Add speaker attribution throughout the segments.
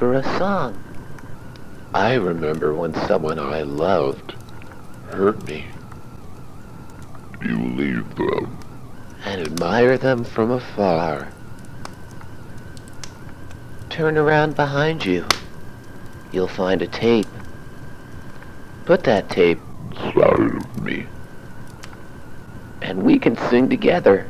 Speaker 1: for a song. I remember when someone I loved hurt me.
Speaker 2: You leave them.
Speaker 1: And admire them from afar. Turn around behind you. You'll find a tape. Put that tape
Speaker 2: Side of me.
Speaker 1: and we can sing together.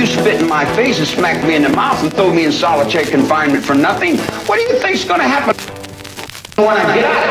Speaker 3: You spit in my face and smack me in the mouth and throw me in solitary confinement for nothing, what do you think's gonna happen when I get out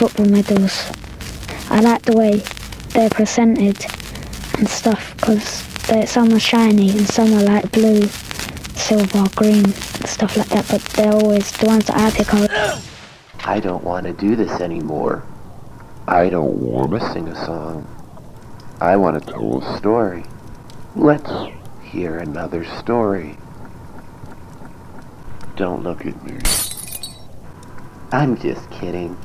Speaker 4: football medals. I like the way they're presented and stuff because some are shiny and some are like blue, silver, green, stuff like that. But they're always the ones that I pick are.
Speaker 2: I don't want to do this anymore. I don't want to sing a song. I want to tell a story. Let's hear another story. Don't look at me. I'm just kidding.